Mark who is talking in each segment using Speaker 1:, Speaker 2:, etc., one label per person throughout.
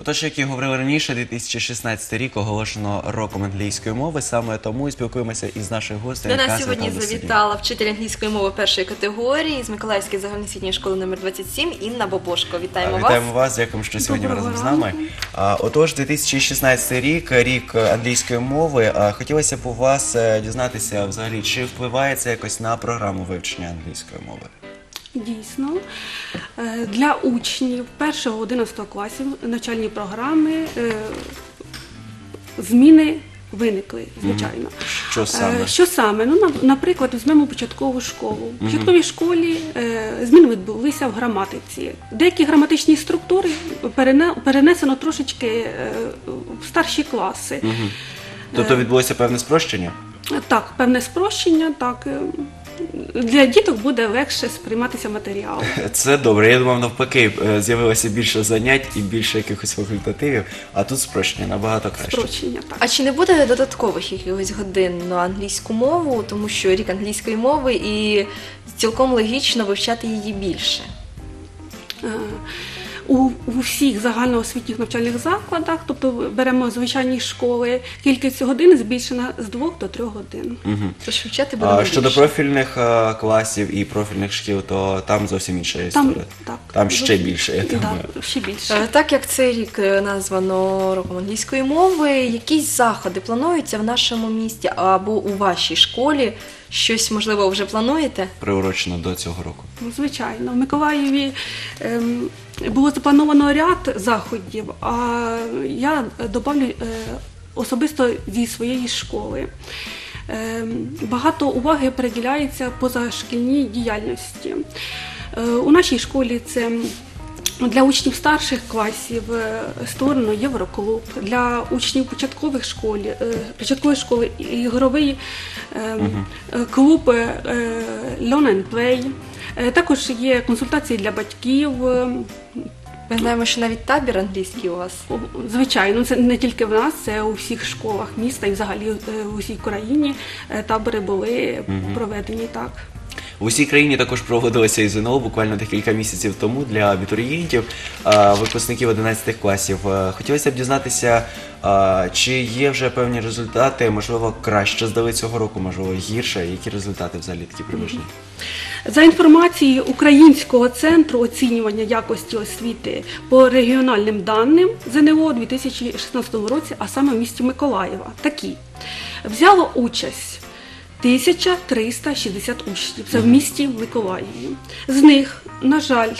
Speaker 1: Отож, як і говорили раніше, 2016 рік оголошено роком англійської мови. Саме тому і спілкуємося із нашою гостею.
Speaker 2: До нас сьогодні
Speaker 1: завітала
Speaker 2: вчитель англійської мови першої категорії з Миколаївської загальноосвітньої школи номер 27 Інна Бобошко. Вітаємо вас.
Speaker 1: Вітаємо вас, дякуємо, що сьогодні ви разом з нами. А, Отож, 2016 рік, рік англійської мови. А, Хотілося б у вас е, дізнатися взагалі, чи впливає це якось на програму вивчення англійської мови?
Speaker 3: Дійсно, Е, для учнів 1-11 класів навчальні програми е, зміни виникли, звичайно.
Speaker 1: Що саме?
Speaker 3: Е, Що саме? Ну, наприклад, візьмемо початкову школу. В початковій школі зміни відбулися в граматиці. Деякі граматичні структури перенесено трошечки в старші класи.
Speaker 1: Тобто відбулося певне спрощення?
Speaker 3: Так, певне спрощення, так. Для діток буде легше сприйматися матеріал.
Speaker 1: Це добре. Я думав, навпаки, е, з'явилося більше занять і більше якихось факультативів, а тут спрощення набагато краще.
Speaker 3: Спрощення, так.
Speaker 2: А чи не буде додаткових якихось годин на англійську мову, тому що рік англійської мови і цілком логічно вивчати її більше?
Speaker 3: Е, У, у всіх загальноосвітніх навчальних закладах, тобто беремо звичайні школи, кількість годин збільшена з 2 до 3 годин.
Speaker 2: Тож вивчати будемо
Speaker 1: А щодо профільних е, класів і профільних шкіл, то там зовсім інша історія.
Speaker 3: Там, так,
Speaker 1: Там ще більше, я думаю.
Speaker 3: ще більше.
Speaker 2: Е, Так як цей рік е, названо роком англійської мови, якісь заходи плануються в нашому місті або у вашій школі? Щось можливо вже плануєте?
Speaker 1: Приурочено до цього року.
Speaker 3: Ну, Звичайно, в Миколаєві ем, було заплановано ряд заходів, а я добавлю е, особисто зі своєї школи. Ем, багато уваги приділяється позашкільній діяльності. Е, у нашій школі це для учнів старших класів е, створено Євроклуб, для учнів початкових школі, е, початкової школи ігровий е, клуб Learn and Play. Також є консультації для батьків.
Speaker 2: Ми знаємо, що навіть табір англійський у вас.
Speaker 3: Звичайно, це не тільки в нас, це у всіх школах міста і взагалі у всій країні табори були проведені так.
Speaker 1: В усій країні також проводилося і ЗНО буквально декілька місяців тому для абітурієнтів, випускників 11 класів. Е, Хотілося б дізнатися, чи є вже певні результати, можливо, краще здали цього року, можливо, гірше. Які результати взагалі такі приближені?
Speaker 3: За інформацією Українського центру оцінювання якості освіти по регіональним даним ЗНО у 2016 році, а саме в місті Миколаєва, такі взяло участь 1360 учнів. Це в місті Миколаєві. З них, на жаль,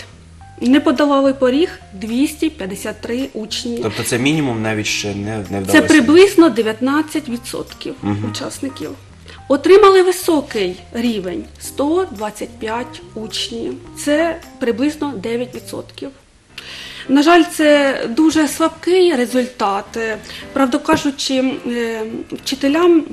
Speaker 3: не подолали поріг 253 учні.
Speaker 1: Тобто це мінімум навіть ще не, не
Speaker 3: Це приблизно 19% учасників. Отримали високий рівень 125 учнів. Це приблизно 9%. На жаль, це дуже слабкий результат. Е, Правда кажучи, е, вчителям.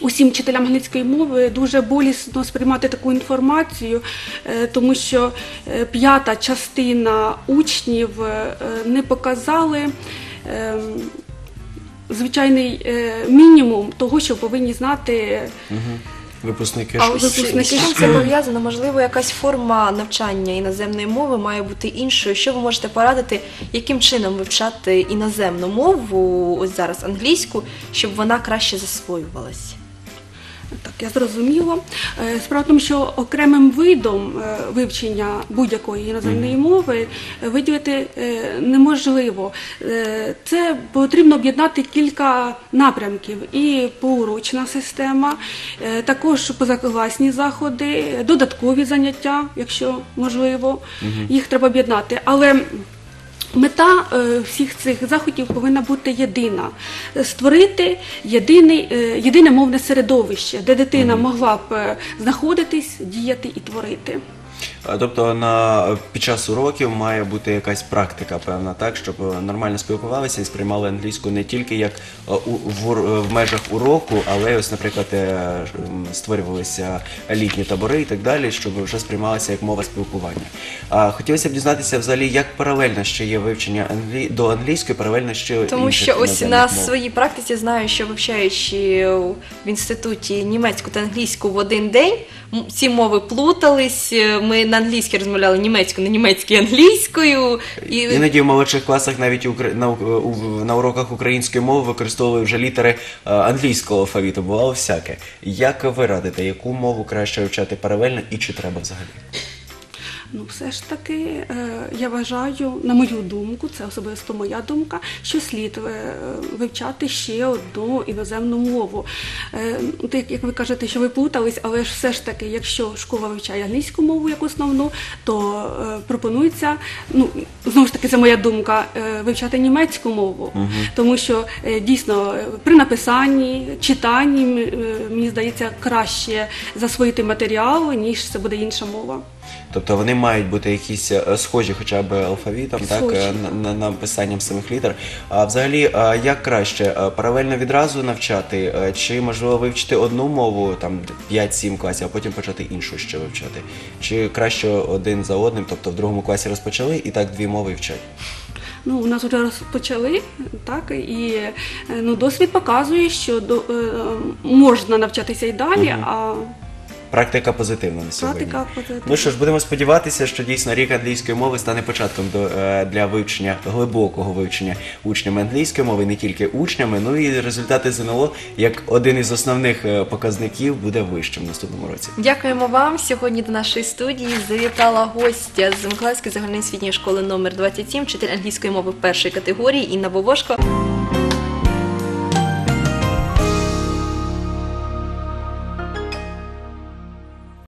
Speaker 3: Усім вчителям англійської мови дуже болісно сприймати таку інформацію, е, тому що е, п'ята частина учнів е, не показали ем, звичайний мінімум того, що повинні знати.
Speaker 1: Випускники
Speaker 2: А з чим це пов'язано? Можливо, якась форма навчання іноземної мови має бути іншою. Що ви можете порадити, яким чином вивчати іноземну мову, ось зараз англійську, щоб вона краще засвоювалась?
Speaker 3: Так, я зрозуміла. Е, Справа в тому, що окремим видом е, вивчення будь-якої іноземної мови е, виділити неможливо. Це потрібно об'єднати кілька напрямків. І поурочна система, також позакласні заходи, додаткові заняття, якщо можливо, їх треба об'єднати. Але Мета е, всіх цих заходів повинна бути єдина: створити єдиний, е, єдине мовне середовище, де дитина могла б е, знаходитись, діяти і творити.
Speaker 1: А, Тобто на під час уроків має бути якась практика, певна, так, щоб е, нормально спілкувалися і сприймали англійську не тільки як е, у в, е, в межах уроку, але ось, наприклад, е, створювалися літні табори і так далі, щоб вже сприймалася як мова спілкування. А хотілося б дізнатися взагалі, як паралельно ще є вивчення англі... до англійської, паралельно ще
Speaker 2: Тому
Speaker 1: інших
Speaker 2: що ось на
Speaker 1: мов.
Speaker 2: своїй практиці знаю, що вивчаючи в інституті німецьку та англійську в один день, ці мови плутались. е, Ми на англійській розмовляли німецькою, на німецькій англійською. І
Speaker 1: Іноді в молодших класах навіть укр- на, на уроках української мови використовували вже літери е, англійського алфавіту. Бувало всяке. Як ви радите, яку мову краще вивчати паралельно і чи треба взагалі?
Speaker 3: Ну, все ж таки, е, я вважаю, на мою думку, це особисто моя думка, що слід е, вивчати ще одну іноземну мову. Е, ну, так, як ви кажете, що ви плутались, але ж все ж таки, якщо школа вивчає англійську мову як основну, то пропонується, ну знову ж таки, це моя думка, вивчати німецьку мову, тому що дійсно при написанні, читанні, мені здається, краще засвоїти матеріал, ніж це буде інша мова.
Speaker 1: Тобто вони мають бути якісь е, схожі хоча б алфавітом, так, е, на, на, самих літер. А взагалі, е, як краще, паралельно відразу навчати, чи можливо вивчити одну мову, там 5-7 класів, а потім почати іншу ще вивчати? Чи краще один за одним, тобто в другому класі розпочали і так дві мови вчать?
Speaker 3: Ну, у нас вже розпочали, так, і ну, досвід показує, що до, можна навчатися і далі, а
Speaker 1: Практика позитивна на сьогодні.
Speaker 3: практика позитивна.
Speaker 1: Ну що ж, будемо сподіватися, що дійсно рік англійської мови стане початком до, е, для вивчення глибокого вивчення учнями англійської мови, не тільки учнями. Ну і результати ЗНО як один із основних е, показників буде вищим в наступному році.
Speaker 2: Дякуємо вам. Сьогодні до нашої студії завітала гостя з Миколаївської загальноосвітньої школи номер 27, вчитель англійської мови першої категорії Інна Бобошко.